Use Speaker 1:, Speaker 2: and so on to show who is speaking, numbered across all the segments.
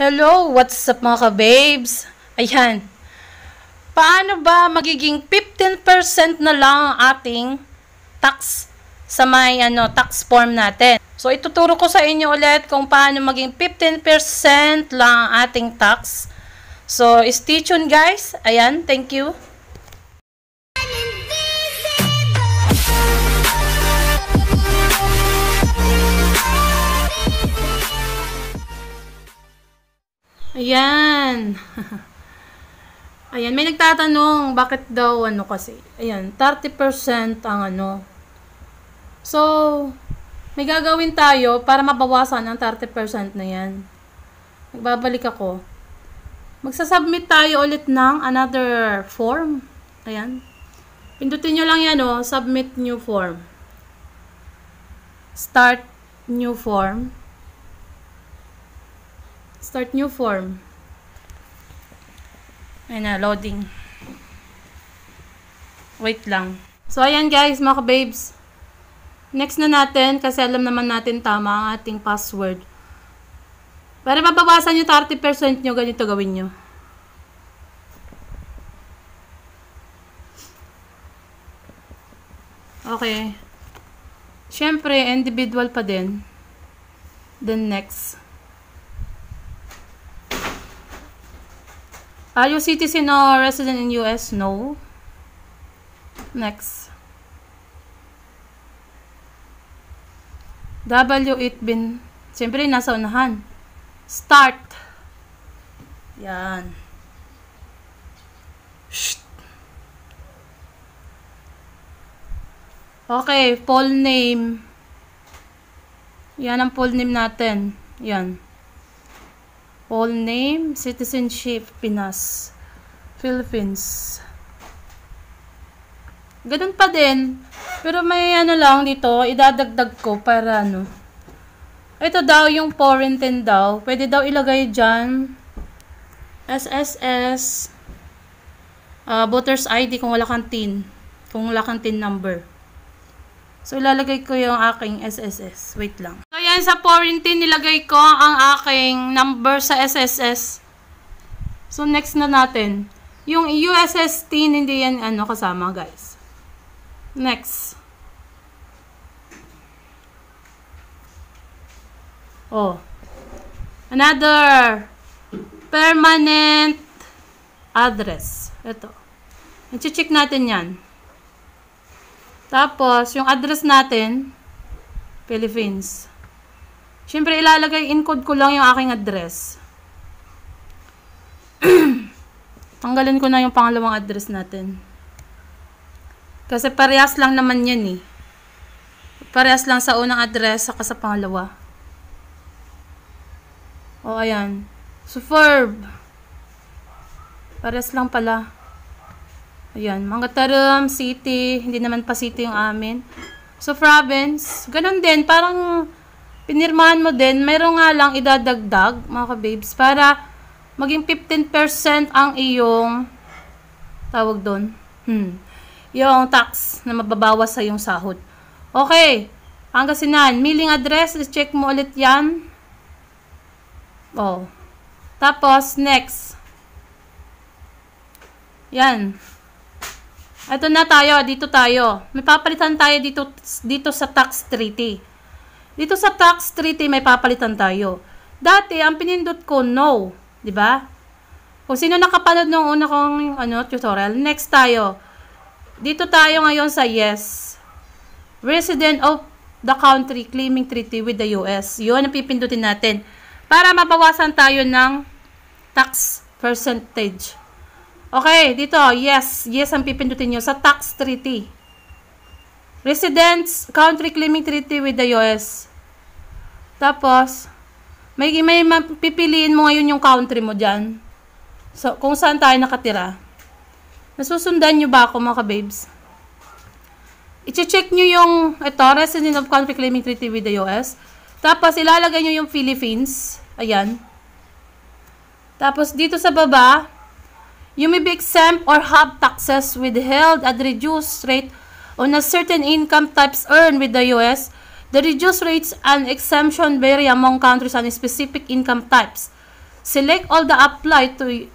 Speaker 1: Hello, what's up mga ka-babes? Ayan. Paano ba magiging 15% na lang ang ating tax sa may ano, tax form natin? So, ituturo ko sa inyo ulit kung paano maging 15% lang ang ating tax. So, stay tuned guys. Ayan, thank you. Ayan. Ayan, may nagtatanong, bakit daw ano kasi? Ayan, 30% ang ano. So, may gagawin tayo para mabawasan ang 30% na yan. Nagbabalik ako. Magsasubmit tayo ulit ng another form. Ayan. Pindutin nyo lang yan, oh, submit new form. Start new form. Start new form. Ayan na, loading. Wait lang. So, ayan guys, mga babes. Next na natin, kasi alam naman natin tama ang ating password. Para mabawasan yung 30% nyo, ganito gawin nyo. Okay. Siyempre, individual pa din. Then next. Are you citizen or resident in US? No. Next. W8 bin. Siyempre, nasa unahan. Start. Yan. Shh. Okay, full name. Yan ang full name natin. Yan. Full name, citizenship, Pinas, Philippines. Ganun pa din. Pero may ano lang dito, idadagdag ko para ano. Ito daw yung tin daw. Pwede daw ilagay dyan. SSS. Uh, voter's ID kung wala kang tin. Kung wala kang tin number. So, ilalagay ko yung aking SSS. Wait lang. Yan sa quarantine, nilagay ko ang aking number sa SSS. So, next na natin. Yung USST, hindi yan ano kasama, guys. Next. Oh. Another permanent address. Ito. I-check natin yan. Tapos, yung address natin, Philippines. Siyempre, ilalagay, encode ko lang yung aking address. Tanggalin ko na yung pangalawang address natin. Kasi parehas lang naman yan eh. Parehas lang sa unang address, saka sa pangalawa. O, ayan. Superb. Parehas lang pala. Ayan, Mangataram, city, hindi naman pa city yung amin. So, province, ganun din, parang pinirmahan mo din, mayroon nga lang idadagdag, mga ka-babes, para maging 15% ang iyong, tawag doon, hmm, yung tax na mababawas sa iyong sahod. Okay, Pangasinan, mailing address, check mo ulit yan. Oh. Tapos, next. Yan. Ito na tayo, dito tayo. May papalitan tayo dito, dito sa tax treaty. Dito sa tax treaty may papalitan tayo. Dati, ang pinindot ko, no. ba? Diba? Kung sino nakapanood ng una kong ano, tutorial, next tayo. Dito tayo ngayon sa yes. Resident of the country claiming treaty with the US. Yun ang pipindutin natin. Para mabawasan tayo ng tax percentage. Okay, dito, yes. Yes ang pipindutin nyo sa tax treaty. Residents, country claiming treaty with the US. Tapos, may, may pipiliin mo ngayon yung country mo dyan. So, kung saan tayo nakatira. Nasusundan nyo ba ako mga babes? I-check nyo yung, ito, resident of country claiming treaty with the US. Tapos, ilalagay nyo yung Philippines. Ayan. Tapos, dito sa baba, You may be exempt or have taxes withheld at reduced rate on a certain income types earned with the U.S. The reduced rates and exemption vary among countries and specific income types. select all the apply to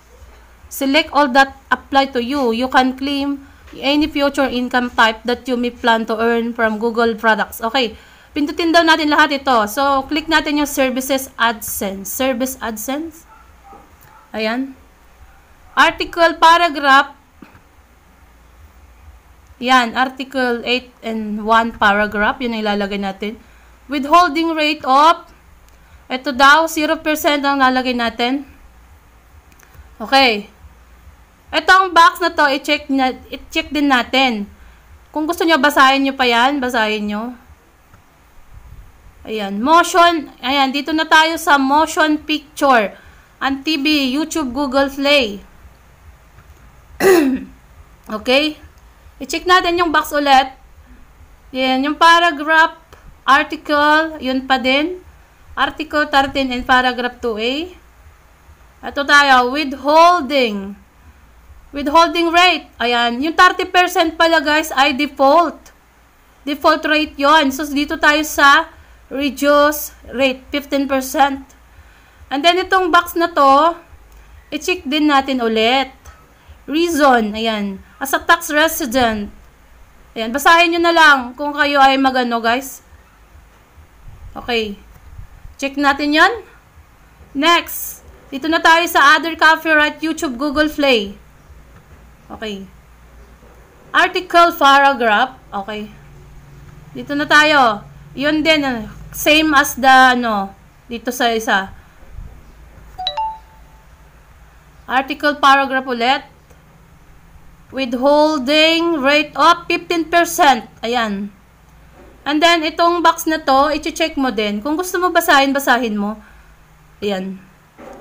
Speaker 1: select all that apply to you. You can claim any future income type that you may plan to earn from Google products. Okay. Pindutin daw natin lahat ito. So, click natin yung Services AdSense. Service AdSense. Ayan. Article, paragraph. Yan, article 8 and 1 paragraph. Yun ang ilalagay natin. Withholding rate of, ito daw, 0% ang lalagay natin. Okay. Ito ang box na to, i-check, na, i-check din natin. Kung gusto nyo, basahin nyo pa yan. Basahin nyo. Ayan, motion. Ayan, dito na tayo sa motion picture. Ang TV, YouTube, Google Play. okay? I-check natin yung box ulit. Yan, yung paragraph, article, yun pa din. Article 13 and paragraph 2A. Ito tayo, withholding. Withholding rate. Ayan, yung 30% pala guys ay default. Default rate yon So, dito tayo sa reduce rate 15%. And then itong box na to, i-check din natin ulit. Reason, ayan. As a tax resident, ayan, basahin nyo na lang kung kayo ay magano guys. Okay. Check natin yan. Next, dito na tayo sa other copyright YouTube Google Play. Okay. Article paragraph. Okay. Dito na tayo. Yun din, ah, same as the, ano, dito sa isa. Article paragraph ulit. Withholding rate of 15%. Ayan. And then, itong box na to, i-check mo din. Kung gusto mo basahin, basahin mo. Ayan.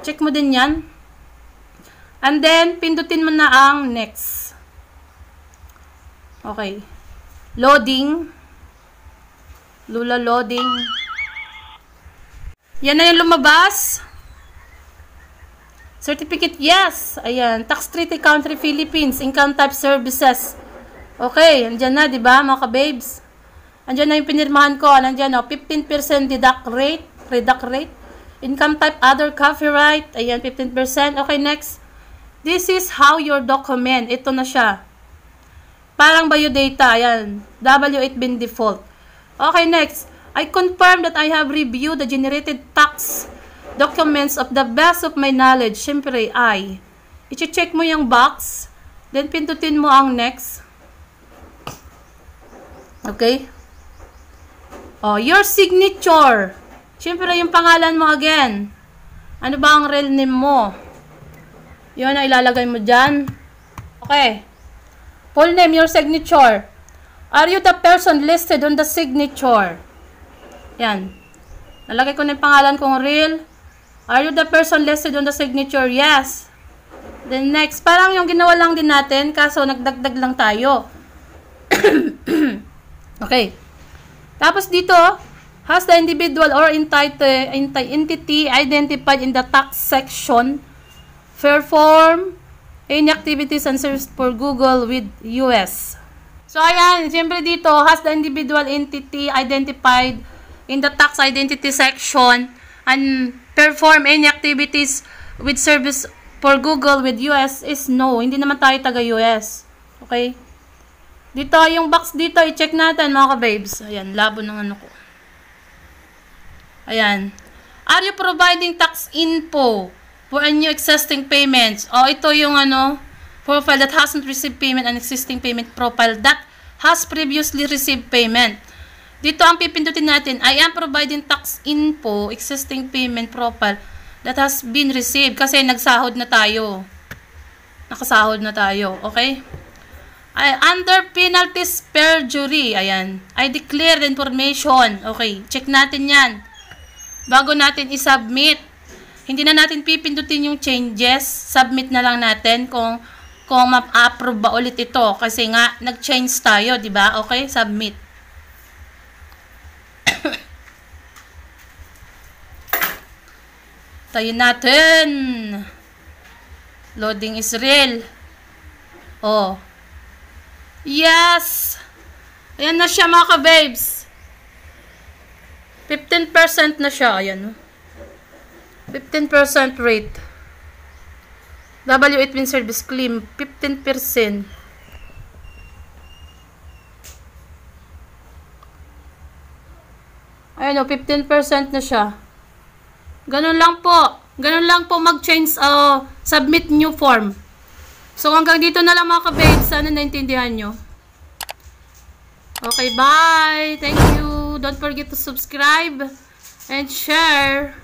Speaker 1: Check mo din yan. And then, pindutin mo na ang next. Okay. Loading. Lula loading. Yan na yung lumabas. Certificate, yes. Ayan. Tax Treaty Country, Philippines. Income Type Services. Okay. Andyan na, di ba, mga ka-babes? Andyan na yung pinirmahan ko. Andyan, no? 15% deduct rate. Reduct rate. Income type, other copyright. Ayan, 15%. Okay, next. This is how your document. Ito na siya. Parang biodata. Ayan. W8 bin default. Okay, next. I confirm that I have reviewed the generated tax documents of the best of my knowledge. Siyempre, I. I-check mo yung box. Then, pindutin mo ang next. Okay? Oh, your signature. Siyempre, yung pangalan mo again. Ano ba ang real name mo? Yun ang ilalagay mo dyan. Okay. Full name, your signature. Are you the person listed on the signature? Yan. Nalagay ko na yung pangalan kong real. Are you the person listed on the signature? Yes. Then next, parang yung ginawa lang din natin, kaso nagdagdag lang tayo. okay. Tapos dito, has the individual or entity identified in the tax section perform any activities and service for Google with US? So, ayan, siyempre dito, has the individual entity identified in the tax identity section and perform any activities with service for Google with US is no. Hindi naman tayo taga-US. Okay? Dito, yung box dito, i-check natin mga ka-babes. Ayan, labo ng ano ko. Ayan. Are you providing tax info for a new existing payments? O, ito yung ano, profile that hasn't received payment and existing payment profile that has previously received payment. Dito ang pipindutin natin, I am providing tax info, existing payment profile that has been received kasi nagsahod na tayo. Nakasahod na tayo, okay? I, under penalties perjury, ayan. I declare the information. Okay, check natin yan. Bago natin i-submit. Hindi na natin pipindutin yung changes. Submit na lang natin kung kung ma-approve ba ulit ito kasi nga nag-change tayo, 'di ba? Okay, submit. Tayo natin. Loading is real. Oh. Yes! Ayan na siya mga ka-babes. 15% na siya. Ayan. 15% rate. W8 win service claim, 15%. Ayun o, 15% na siya. Ganun lang po. Ganun lang po mag-change, uh, submit new form. So, hanggang dito na lang mga kababes. Sana naintindihan nyo. Okay, bye! Thank you! Don't forget to subscribe and share.